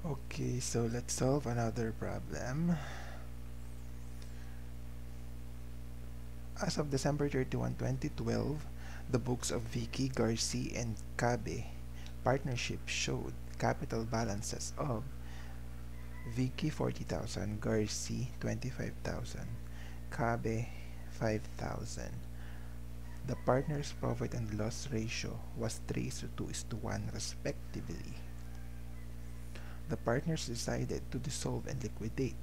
Okay, so let's solve another problem. As of December 31, 2012, the books of Vicky, Garcia, and Cabe partnership showed capital balances of Vicky 40,000, Garcia 25,000, Cabe 5,000. The partners' profit and loss ratio was 3 to 2 is to 1 respectively. The partners decided to dissolve and liquidate.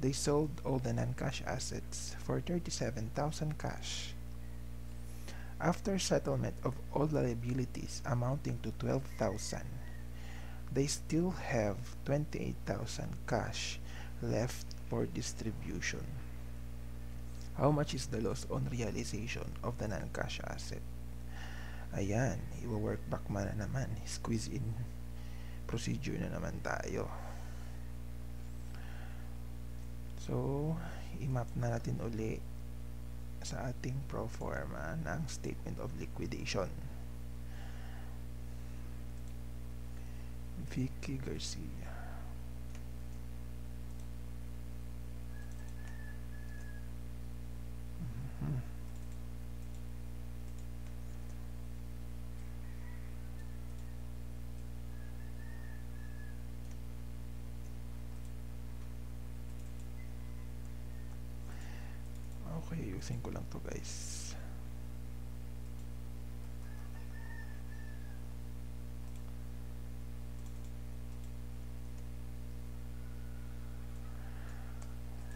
They sold all the non-cash assets for 37,000 cash. After settlement of all liabilities amounting to 12,000, they still have 28,000 cash left for distribution. How much is the loss on realization of the non-cash asset? Ayan, i-work back man na naman. Squeeze in procedure na naman tayo. So, i-map na natin uli sa ating pro forma ng statement of liquidation. Vicky Garcia. Ayusin lang to guys.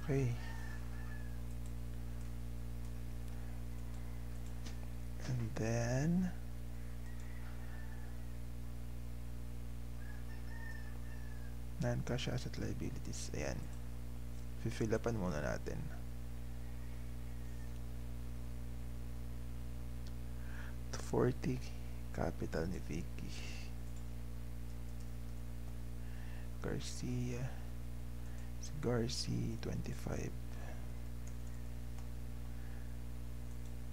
Okay. And then non-cash asset liabilities. Ayan. Fill muna natin. 40 capital ni Vicky. Garcia. Si Garcia 25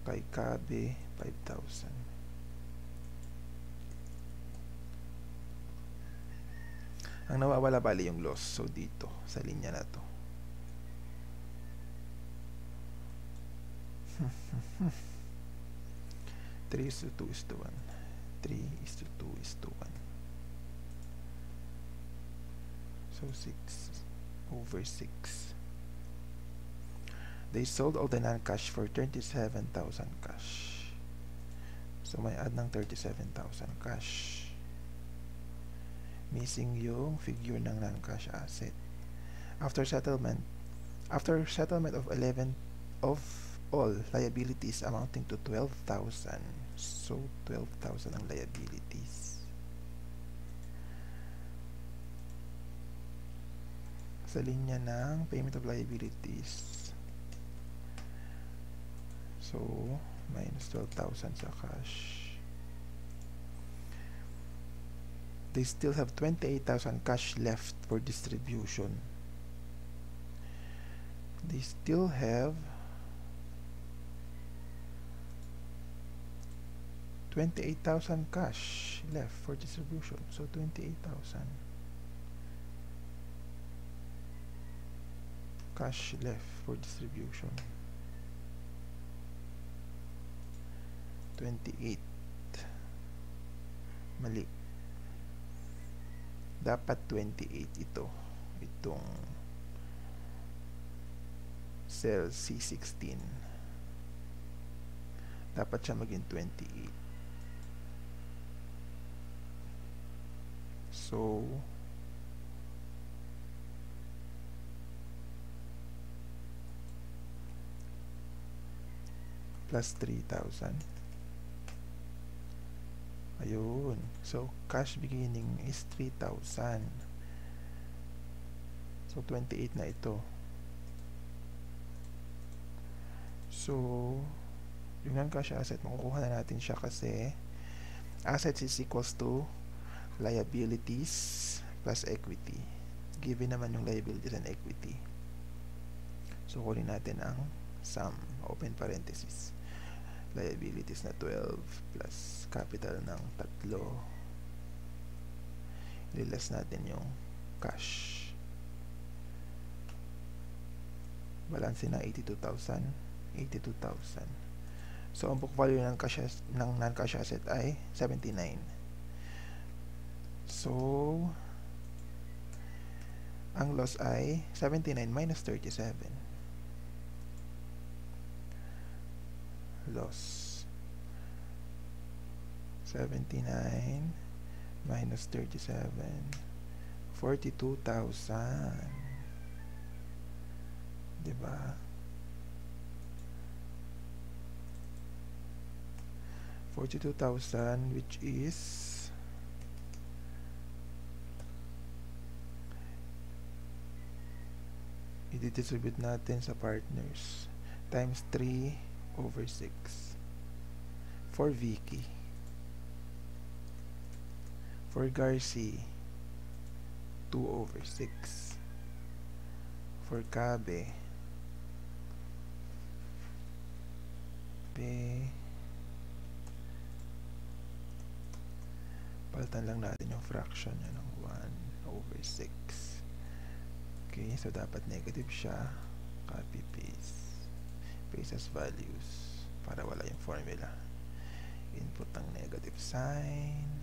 kay Cabe 5,000 ang nawawala bali yung loss so dito sa linya na to Three is to two is to one. Three is to two is to one. So six over six. They sold all the non-cash for 37,000 cash. So may add ng 37,000 cash. Missing yung figure ng non-cash asset. After settlement, after settlement of 11 of all liabilities amounting to 12,000. So 12,000 ang liabilities. Sa linya ng payment of liabilities. So, minus 12,000 sa cash. They still have 28,000 cash left for distribution. They still have 28,000 cash left for distribution. So 28,000 cash left for distribution. 28 mali. Dapat 28 ito. Itong cell C16 dapat siya maging 28 so plus 3,000 ayun. So cash beginning is 3,000 so 28 na ito. So yung non-cash asset. Makukuha na natin siya kasi assets is equals to liabilities plus equity given naman yung liabilities and equity so kunin natin ang sum open parenthesis liabilities na 12 plus capital ng tatlo lilas natin yung cash. Balance na 82,000. 82,000. So, ang book value ng, cash, ng non-cash asset ay 79. So, ang loss ay 79 minus 37. Loss. 79 minus 37 42,000 diba 42,000 which is i-distribute natin sa partners. Times 3 over 6 for Vicky. For Garci 2 over 6 for Cabe. Be palitan lang natin yung fraction niya ng 1 over 6 okay so dapat negative siya copy paste paste as values para wala yung formula input ng negative sign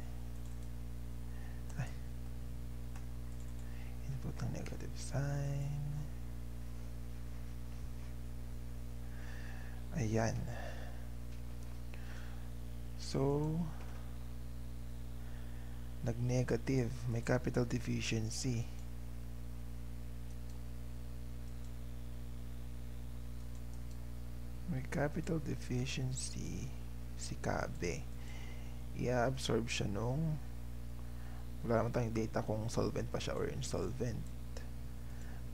put ng negative sign. Ayan. So, nag-negative. May capital deficiency. May capital deficiency si Kabe. I-absorb siya nung wala naman tayong data kung solvent pa siya or insolvent.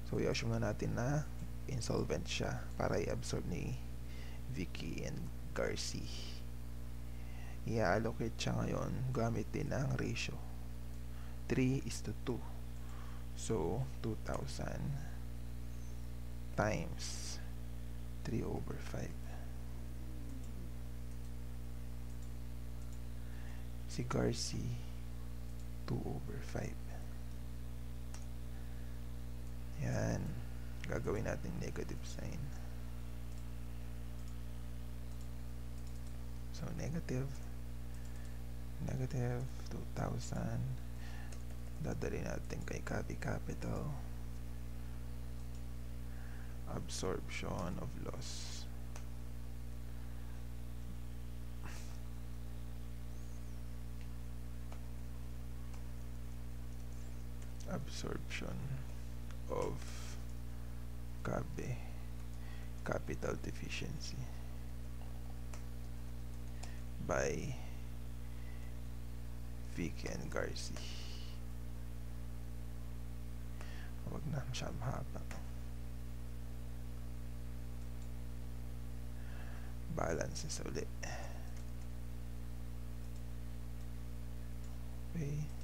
So i-assume na natin na insolvent siya para i-absorb ni Vicky and Garci i-allocate siya ngayon gamit din ang ratio. 3 is to 2 so 2,000 times 3 over 5 si Garci 2 over 5. Yan. Gagawin natin negative sign. So, negative negative 2,000 dadali natin kay copy capital absorption of loss absorption of CABE capital deficiency by Vicky and Garci huwag na masyadong haba balances ulit. Okay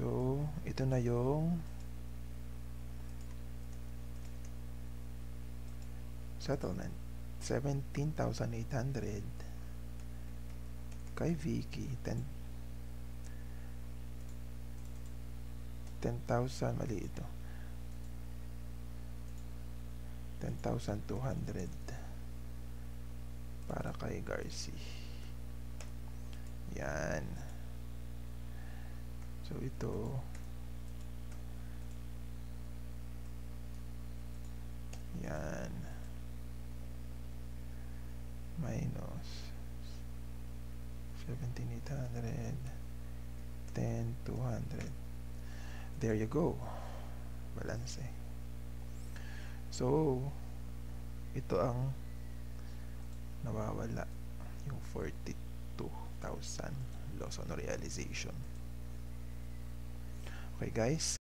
So, ito na yung settlement. 17,800 kay Vicky. 10 10,000 mali ito. 10,200 para kay Garci yan So ito. Yan. Minus 17,800 10,200 there you go. Balance eh. so ito ang nawawala yung 42,000 loss on realization Okay guys,